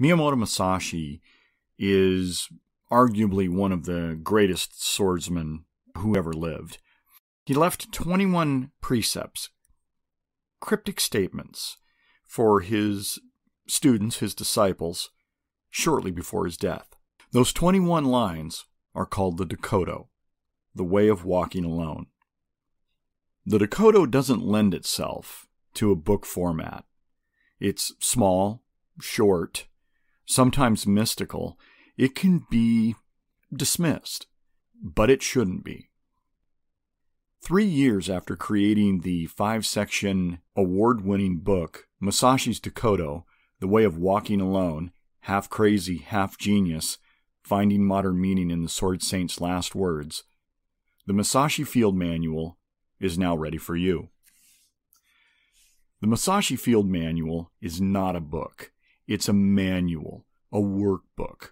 Miyamoto Musashi is arguably one of the greatest swordsmen who ever lived. He left 21 precepts, cryptic statements for his students, his disciples, shortly before his death. Those 21 lines are called the Dokkodo, the way of walking alone. The Dokkodo doesn't lend itself to a book format. It's small, short, sometimes mystical. It can be dismissed, but it shouldn't be. Three years after creating the five section award winning book, Musashi's Dokkodo, The Way of Walking Alone, half crazy, half genius, finding modern meaning in the Sword Saint's last words, the Musashi Field Manual is now ready for you. The Musashi Field Manual is not a book, it's a manual, a workbook